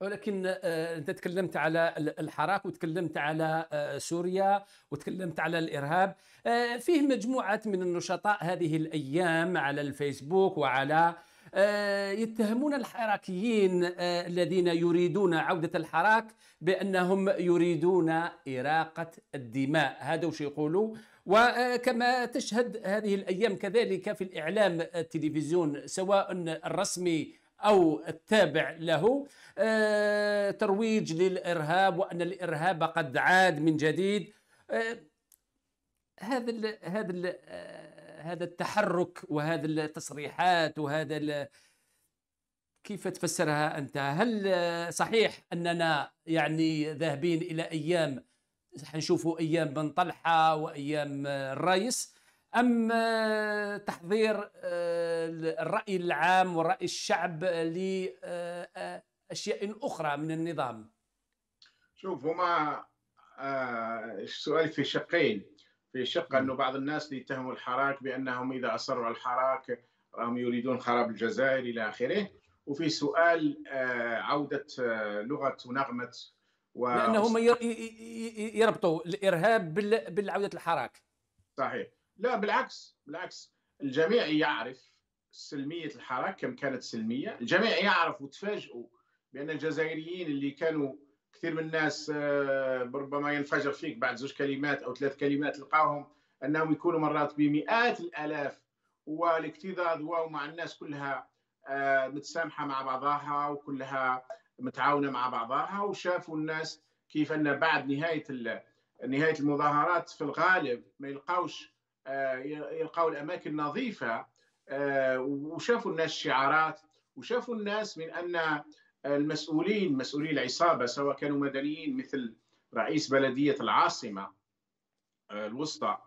ولكن آه، أنت تكلمت على ال- الحراك وتكلمت على آه، سوريا وتكلمت على الإرهاب. آه، فيه مجموعه من النشطاء هذه الأيام على الفيسبوك وعلى يتهمون الحراكيين الذين يريدون عودة الحراك بأنهم يريدون إراقة الدماء. هذا وش يقولوا؟ وكما تشهد هذه الأيام كذلك في الإعلام التلفزيون سواء الرسمي أو التابع له آه، ترويج للإرهاب وأن الإرهاب قد عاد من جديد آه، هذا ال هذا ال آه، هذا التحرك وهذا التصريحات وهذا ال- كيف تفسرها أنت؟ هل صحيح أننا يعني ذاهبين إلى أيام حنشوفوا أيام بن طلحة وأيام الرئيس أم آه، تحضير آه، الرأي العام ورأي الشعب لاشياء أخرى من النظام؟ شوف هما آه السؤال في شقين في شق. أنه بعض الناس يتهموا الحراك بأنهم إذا أصروا على الحراك هم يريدون خراب الجزائر إلى آخره وفي سؤال آه عودة آه لغة ونغمة لأنهم و ي- يربطوا الإرهاب بال- بالعودة الحراك صحيح لا بالعكس بالعكس. الجميع يعرف سلمية الحراك كم كانت سلمية. الجميع يعرف وتفاجئوا بأن الجزائريين اللي كانوا كثير من الناس آه، ربما ينفجر فيك بعد زوج كلمات أو ثلاث كلمات تلقاهم أنهم يكونوا مرات بمئات الآلاف والاكتظاظ ومع الناس كلها آه، متسامحة مع بعضها وكلها متعاونة مع بعضها وشافوا الناس كيف أن بعد نهاية نهاية المظاهرات في الغالب ما يلقاوش آه، يلقاو الأماكن نظيفه آه، وشافوا الناس شعارات وشافوا الناس من أن المسؤولين مسؤولي العصابة سواء كانوا مدنيين مثل رئيس بلدية العاصمة آه، الوسطى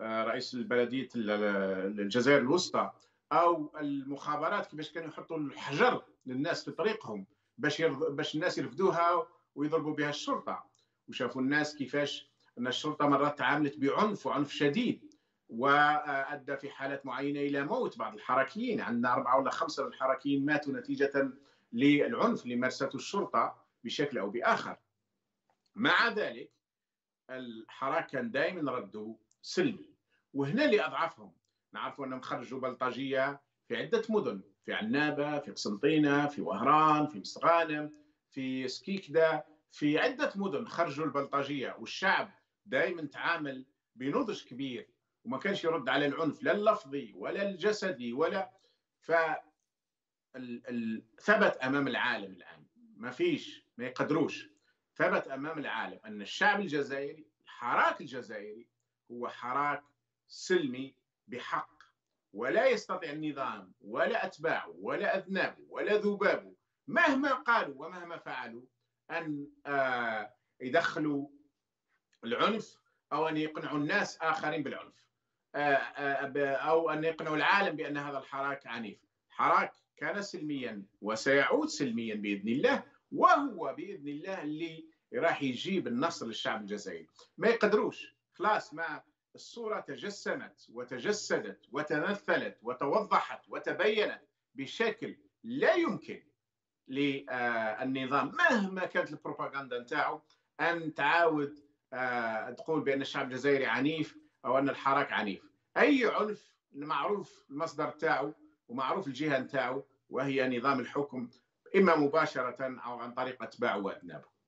رئيس بلديه الجزائر الوسطى أو المخابرات كيفاش كانوا يحطوا الحجر للناس في طريقهم باش. باش الناس يرفدوها ويضربوا بها الشرطة وشافوا الناس كيفاش أن الشرطة مرات تعاملت بعنف وعنف شديد وأدى في حالات معينة إلى موت بعض الحركيين عندنا أربعة ولا خمسة من الحركيين ماتوا نتيجة للعنف اللي مارسته الشرطة بشكل أو بآخر. مع ذلك الحراك كان دائما رده سلمي وهنا اللي أضعفهم نعرفوا أنهم خرجوا بلطجية في عدة مدن في عنابة في قسنطينة في وهران في مصغانم في سكيكدا في عدة مدن خرجوا البلطجية والشعب دائما تعامل بنضج كبير وما كانش يرد على العنف لا اللفظي ولا الجسدي ولا ف ثبت أمام العالم الآن. ما فيش ما يقدروش. ثبت أمام العالم أن الشعب الجزائري الحراك الجزائري هو حراك سلمي بحق. ولا يستطيع النظام ولا اتباعه ولا اذنابه ولا ذبابه مهما قالوا ومهما فعلوا أن آه، يدخلوا العنف أو أن يقنعوا الناس آخرين بالعنف. آه، آه، أو أن يقنعوا العالم بأن هذا الحراك عنيف. حراك كان سلميا وسيعود سلميا بإذن الله وهو بإذن الله اللي راح يجيب النصر للشعب الجزائري. ما يقدروش. خلاص ما الصورة تجسمت وتجسدت وتمثلت وتوضحت وتبينت بشكل لا يمكن للنظام مهما كانت البروباغندا نتاعو أن تعاود آه، تقول بأن الشعب الجزائري عنيف أو أن الحراك عنيف. أي عنف معروف المصدر تاعو ومعروف الجهة نتاعو وهي نظام الحكم إما مباشرة أو عن طريق اتباعه واتنابه